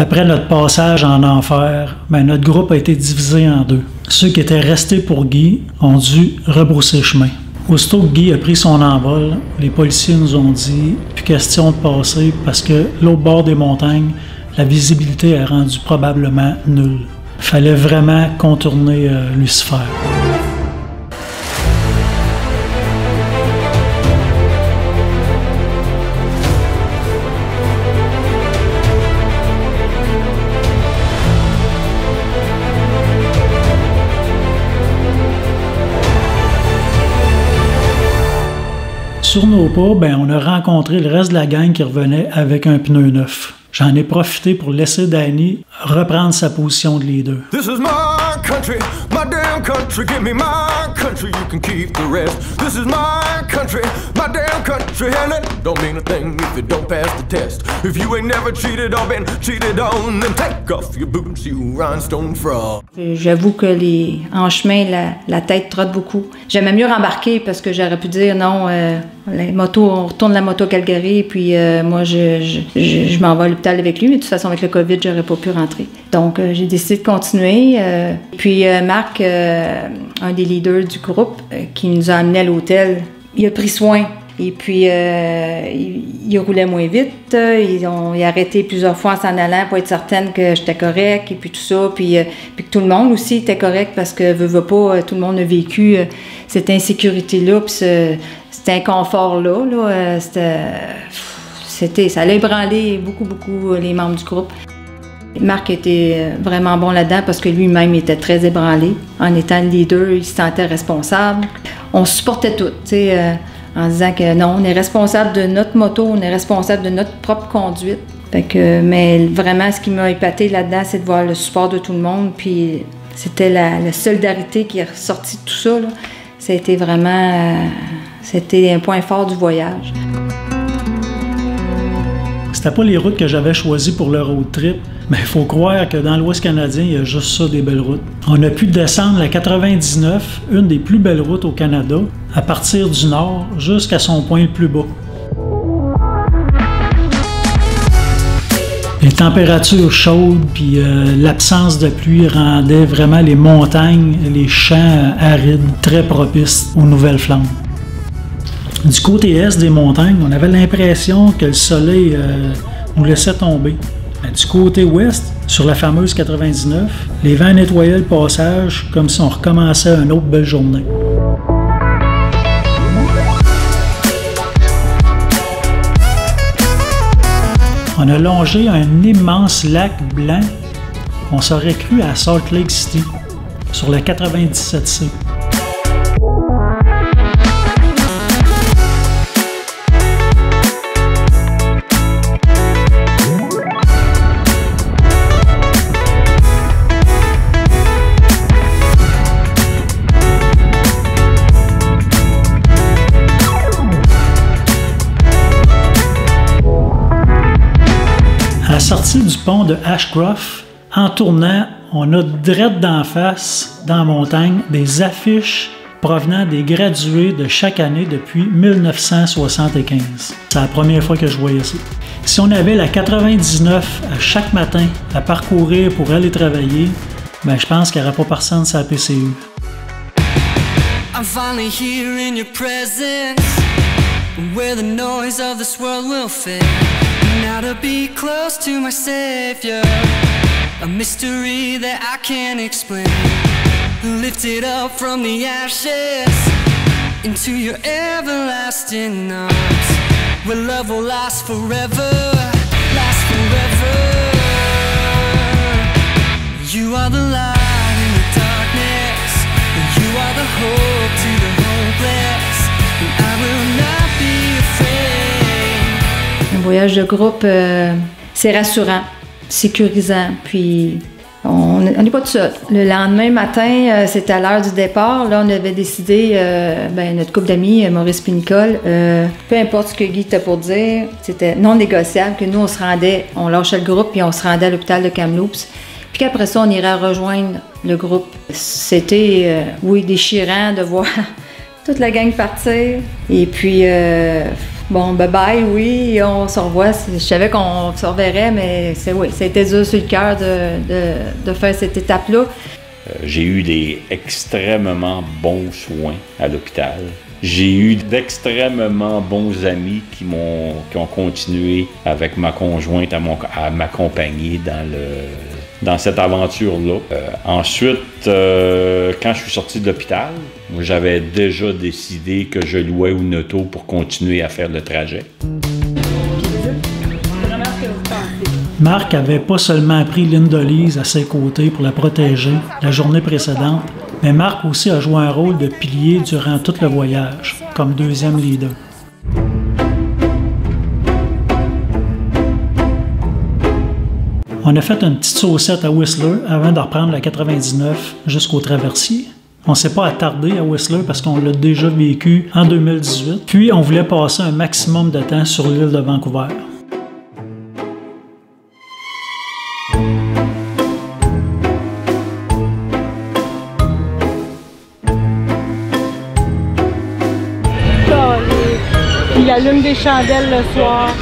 Après notre passage en enfer, ben, notre groupe a été divisé en deux. Ceux qui étaient restés pour Guy ont dû rebrousser chemin. Aussitôt que Guy a pris son envol, les policiers nous ont dit plus question de passer parce que l'autre bord des montagnes, la visibilité est rendue probablement nulle. Fallait vraiment contourner euh, Lucifer. Sur nos pas, ben, on a rencontré le reste de la gang qui revenait avec un pneu neuf. J'en ai profité pour laisser Danny reprendre sa position de leader. This is my country, my damn country. Give me my country, you can keep the rest. This is my country, my damn country. And it don't mean a thing if you don't pass the test. If you ain't never cheated or been cheated on, then take off your boots, you rhinestone frog. J'avoue que les, en chemin, la, la tête trotte beaucoup. J'aimais mieux rembarquer parce que j'aurais pu dire non. Euh, on retourne la moto à Calgary, puis euh, moi, je, je, je, m'en vais à l'hôpital avec lui, mais de toute façon, avec le COVID, j'aurais pas pu rentrer. Donc, euh, j'ai décidé de continuer. Euh, puis Marc, un des leaders du groupe, qui nous a amenés à l'hôtel, il a pris soin. Et puis, il, roulait moins vite. Ils ont arrêté plusieurs fois en s'en allant pour être certaine que j'étais correct, et puis tout ça. Puis, puis que tout le monde aussi était correct parce que, veut, pas, tout le monde a vécu cette insécurité-là, puis cet inconfort-là. Là, euh, c'était, ça allait ébranler beaucoup, beaucoup les membres du groupe. Marc était euh, vraiment bon là-dedans parce que lui-même était très ébranlé. En étant le leader, il se sentait responsable. On supportait tout, euh, en disant que non, on est responsable de notre moto, on est responsable de notre propre conduite. que, mais vraiment, ce qui m'a épaté là-dedans, c'est de voir le support de tout le monde. Puis c'était la, solidarité qui est ressortie de tout ça. Là. Ça a été vraiment. C'était un point fort du voyage. C'était pas les routes que j'avais choisies pour le road trip, mais il faut croire que dans l'Ouest canadien, il y a juste ça des belles routes. On a pu descendre la 99, une des plus belles routes au Canada, à partir du nord jusqu'à son point le plus bas. Les températures chaudes puis euh, l'absence de pluie rendaient vraiment les montagnes les champs arides très propices aux nouvelles flammes. Du côté est des montagnes, on avait l'impression que le soleil euh, nous laissait tomber. Du côté ouest, sur la fameuse 99, les vents nettoyaient le passage comme si on recommençait une autre belle journée. On a longé un immense lac blanc. On s'aurait cru à Salt Lake City, sur la 97C. Sortie du pont de Ashcroft, en tournant, on a direct d'en face, dans la montagne, des affiches provenant des gradués de chaque année depuis 1975. C'est la première fois que je voyais ça. Si on avait la 99 à chaque matin à parcourir pour aller travailler, ben je pense qu'il n'y aurait pas personne sur la PCU. Where the noise of this world will fade. Now to be close to my Savior A mystery that I can't explain Lifted up from the ashes Into your everlasting arms Where love will last forever Last forever You are the light in the darkness You are the hope to the hopeless And I will not voyage de groupe, euh, c'est rassurant, sécurisant, puis on n'est pas tout seul. Le lendemain matin, euh, c'était à l'heure du départ. Là, on avait décidé, euh, ben, notre couple d'amis, Maurice Pinicole, peu importe ce que Guy était pour dire, c'était non négociable que nous, on se rendait, on lâchait le groupe, puis on se rendait à l'hôpital de Kamloops. Puis qu'après ça, on irait rejoindre le groupe. C'était, oui, déchirant de voir toute la gang partir. Et puis, Bon, bye bye, oui, on se revoit. Je savais qu'on se reverrait, mais c'est oui, c'était dur sur le cœur de, de, faire cette étape-là. Euh, j'ai eu des extrêmement bons soins à l'hôpital. J'ai eu d'extrêmement bons amis qui m'ont qui ont continué avec ma conjointe à m'accompagner dans le dans cette aventure-là. Euh, ensuite, euh, quand je suis sorti de l'hôpital, j'avais déjà décidé que je louais une auto pour continuer à faire le trajet. Marc avait pas seulement pris Linda Lise à ses côtés pour la protéger la journée précédente, mais Marc aussi a joué un rôle de pilier durant tout le voyage, comme deuxième leader. On a fait une petite saucette à Whistler avant de reprendre la 99 jusqu'au traversier. On ne s'est pas attardé à Whistler parce qu'on l'a déjà vécu en 2018. Puis on voulait passer un maximum de temps sur l'île de Vancouver. Il allume des chandelles le soir.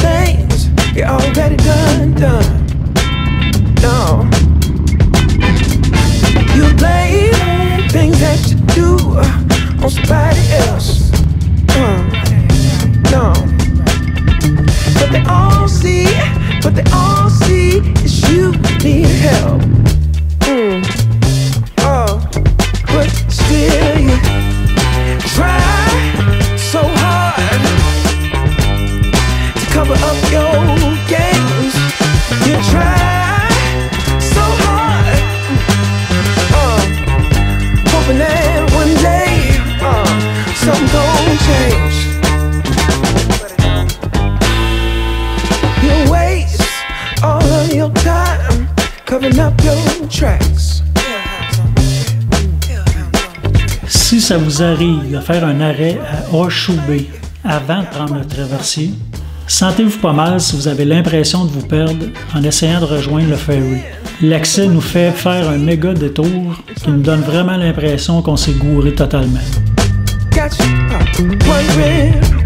things you already done, done. No. You blame things that you do on somebody else. Uh, no. But they all see, but they all. Si ça vous arrive de faire un arrêt à Bay avant de prendre le traversier, sentez-vous pas mal si vous avez l'impression de vous perdre en essayant de rejoindre le ferry. L'accès nous fait faire un méga détour qui nous donne vraiment l'impression qu'on s'est gouré totalement. Le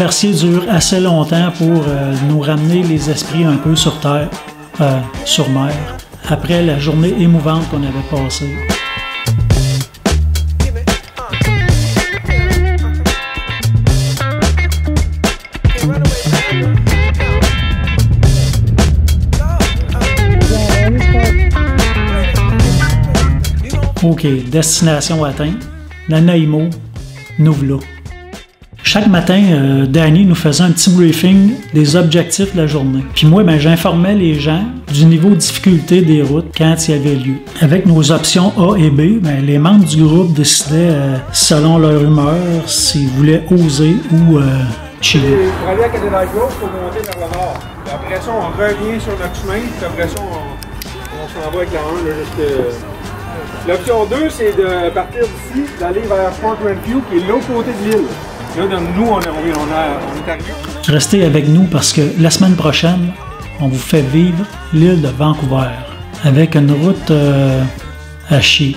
traversier dure assez longtemps pour euh, nous ramener les esprits un peu sur terre, euh, sur mer, après la journée émouvante qu'on avait passée. OK, destination atteinte. Nanaimo, nous voilà. Chaque matin, euh, Danny nous faisait un petit briefing des objectifs de la journée. Puis moi, ben, j'informais les gens du niveau de difficulté des routes quand il y avait lieu. Avec nos options A et B, ben, les membres du groupe décidaient, euh, selon leur humeur, s'ils voulaient oser ou euh, chiller. Pour aller à Canada-Gauche, il faut monter vers le nord. après ça, on revient sur notre chemin, puis après ça, on, s'en va avec la 1 jusqu'à... L'option 2, c'est de partir d'ici, d'aller vers Port Renfrew, qui est l'autre côté de l'île. Nous. Restez avec nous parce que la semaine prochaine, on vous fait vivre l'île de Vancouver avec une route euh, à chier.